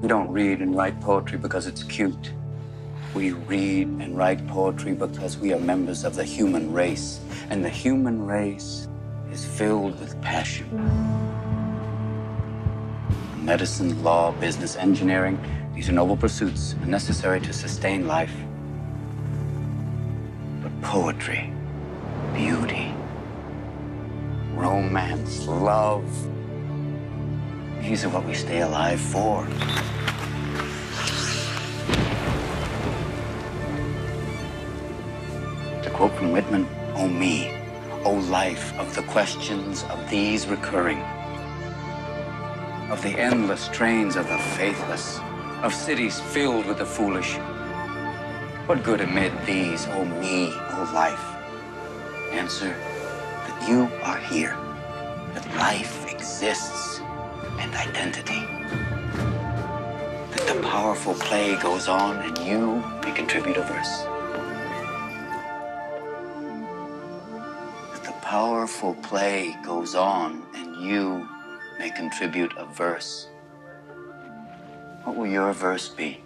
We don't read and write poetry because it's cute. We read and write poetry because we are members of the human race. And the human race is filled with passion. Medicine, law, business, engineering, these are noble pursuits and necessary to sustain life. But poetry, beauty, romance, love, these are what we stay alive for. To quote from Whitman, O me, O life of the questions of these recurring, of the endless trains of the faithless, of cities filled with the foolish. What good amid these, O me, O life? Answer that you are here, that life exists, and identity. That the powerful play goes on and you may contribute a verse. That the powerful play goes on and you may contribute a verse. What will your verse be?